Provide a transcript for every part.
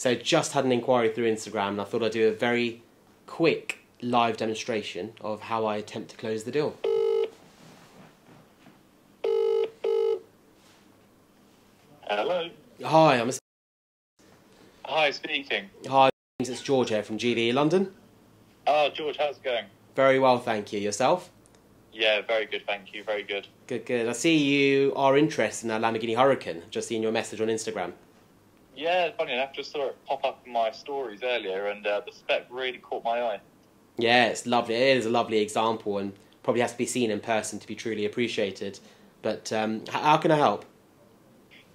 So just had an inquiry through Instagram, and I thought I'd do a very quick live demonstration of how I attempt to close the deal. Hello. Hi, I'm a... Hi, speaking. Hi, it's George here from GVE London. Oh, George, how's it going? Very well, thank you. Yourself? Yeah, very good, thank you. Very good. Good, good. I see you are interested in that Lamborghini Huracan. Just seen your message on Instagram. Yeah, funny enough, just saw it pop up in my stories earlier, and uh, the spec really caught my eye. Yeah, it's lovely. It is a lovely example, and probably has to be seen in person to be truly appreciated. But um, how can I help?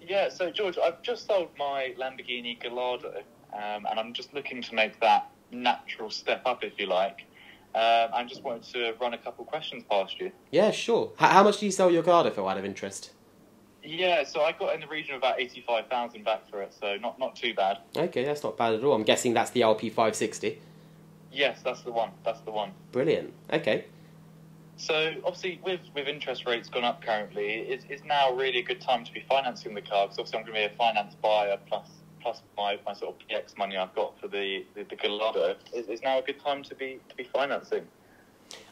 Yeah, so George, I've just sold my Lamborghini Gallardo, um, and I'm just looking to make that natural step up, if you like. Um, I just wanted to run a couple questions past you. Yeah, sure. H- how much do you sell your Gallardo for out of interest? Yeah, so I got in the region of about eighty-five thousand back for it, so not not too bad. Okay, that's not bad at all. I'm guessing that's the LP560. Yes, that's the one. That's the one. Brilliant. Okay. So obviously, with with interest rates gone up currently, it's, is now really a good time to be financing the car? Because obviously, I'm going to be a finance buyer plus plus my, my sort of PX money I've got for the the, the Gallardo. Is, is now a good time to be to be financing?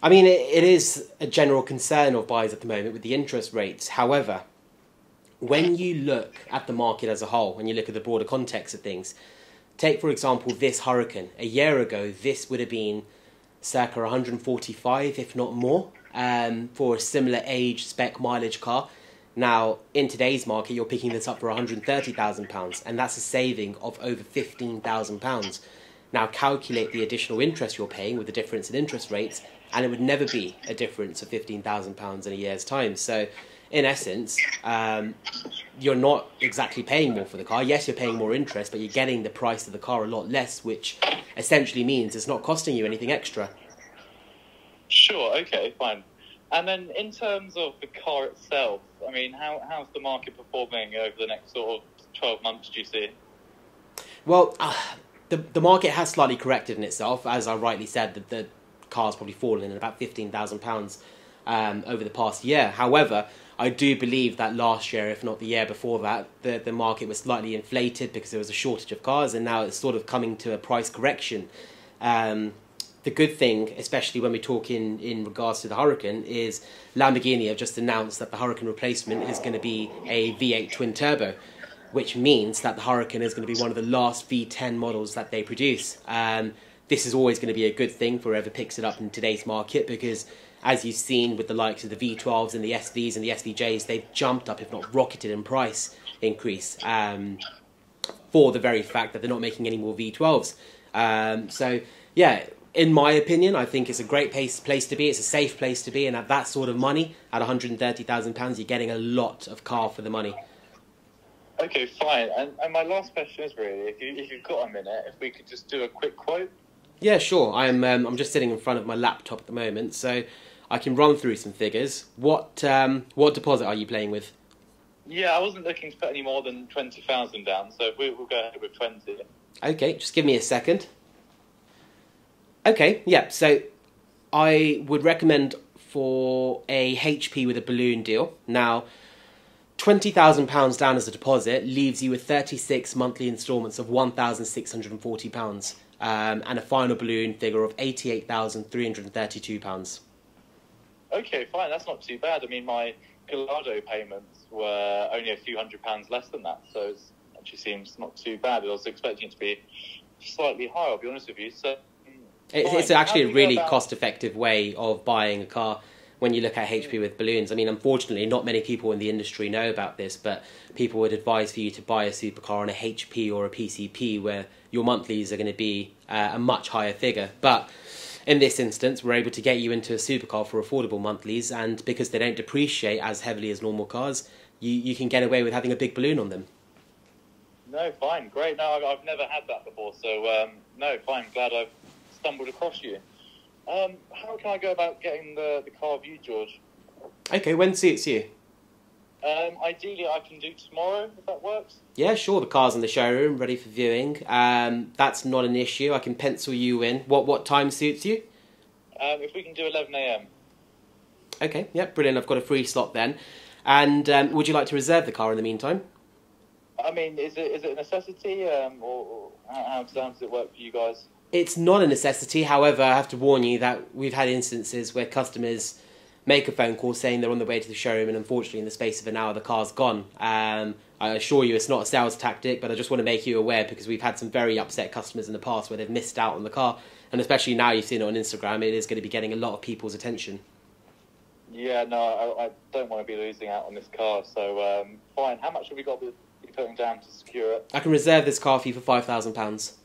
I mean, it, it is a general concern of buyers at the moment with the interest rates. However, when you look at the market as a whole, when you look at the broader context of things, take for example this Huracan. A year ago, this would have been circa 145, if not more, um, for a similar age spec mileage car. Now, in today's market, you're picking this up for £130,000, and that's a saving of over £15,000. Now, calculate the additional interest you're paying with the difference in interest rates, and it would never be a difference of £15,000 in a year's time. So, in essence, um, you're not exactly paying more for the car. Yes, you're paying more interest, but you're getting the price of the car a lot less, which essentially means it's not costing you anything extra. Sure. Okay. Fine. And then in terms of the car itself, I mean, how how's the market performing over the next sort of twelve months? Do you see? Well, uh, the the market has slightly corrected in itself, as I rightly said. That the car's probably fallen in about fifteen thousand pounds um, over the past year. However, I do believe that last year, if not the year before that, the the market was slightly inflated because there was a shortage of cars, and now it's sort of coming to a price correction. Um, the good thing, especially when we talk in, in regards to the Huracan, is Lamborghini have just announced that the Huracan replacement is going to be a V8 twin turbo, which means that the Huracan is going to be one of the last V10 models that they produce. Um, this is always going to be a good thing for whoever picks it up in today's market because, as you've seen with the likes of the V12s and the SVs and the SVJs, they've jumped up, if not rocketed in price increase um, for the very fact that they're not making any more V12s. Um, so, yeah, in my opinion, I think it's a great place, place to be. It's a safe place to be, and at that sort of money, at one hundred and thirty thousand pounds, you're getting a lot of car for the money. Okay, fine. And, and my last question is really, if you if you've got a minute, if we could just do a quick quote. Yeah, sure. I'm um, I'm just sitting in front of my laptop at the moment, so I can run through some figures. What um, what deposit are you playing with? Yeah, I wasn't looking to put any more than twenty thousand down, so we, we'll go ahead with twenty. Okay, just give me a second. Okay, yeah. So I would recommend for a HP with a balloon deal. Now, twenty thousand pounds down as a deposit leaves you with thirty-six monthly instalments of one thousand six hundred and forty pounds, um, and a final balloon figure of eighty-eight thousand three hundred and thirty-two pounds. Okay, fine. That's not too bad. I mean, my Gallardo payments were only a few hundred pounds less than that, so it actually seems not too bad. I was expecting it to be slightly higher. I'll be honest with you. So It's, fine. it's actually a do we go really about- cost-effective way of buying a car when you look at HP with balloons. I mean, unfortunately, not many people in the industry know about this, but people would advise for you to buy a supercar on a HP or a PCP where your monthlies are going to be uh, a much higher figure. But in this instance, we're able to get you into a supercar for affordable monthlies, and because they don't depreciate as heavily as normal cars, you, you can get away with having a big balloon on them. No, fine, great. No, I've, never had that before, so um, no, fine. Glad I've stumbled across you. Um, how can I go about getting the, the car viewed, George? Okay, when suits you? Um, ideally, I can do tomorrow if that works. Yeah, sure. The car's in the showroom, ready for viewing. Um, that's not an issue. I can pencil you in. What what time suits you? Um, if we can do 11 a.m. Okay, yep, brilliant. I've got a free slot then. And um, would you like to reserve the car in the meantime? I mean, is it is it a necessity, um, or, or how, how does it work for you guys? It's not a necessity. However, I have to warn you that we've had instances where customers make a phone call saying they're on the way to the showroom, and unfortunately, in the space of an hour, the car's gone. Um, I assure you, it's not a sales tactic, but I just want to make you aware because we've had some very upset customers in the past where they've missed out on the car, and especially now you've seen it on Instagram, it is going to be getting a lot of people's attention. Yeah, no, I, I don't want to be losing out on this car, so um, fine. How much have we got to be putting down to secure it? I can reserve this car for you for five thousand pounds.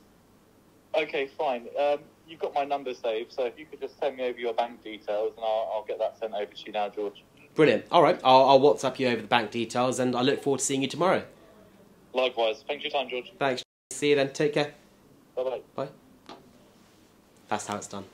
Okay, fine. Um, you've got my number saved, so if you could just send me over your bank details, and I'll, I'll get that sent over to you now, George. Brilliant. All right, I'll, I'll WhatsApp you over the bank details, and I look forward to seeing you tomorrow. Likewise. Thanks for your time, George. Thanks. See you then. Take care. Bye bye. Bye. That's how it's done.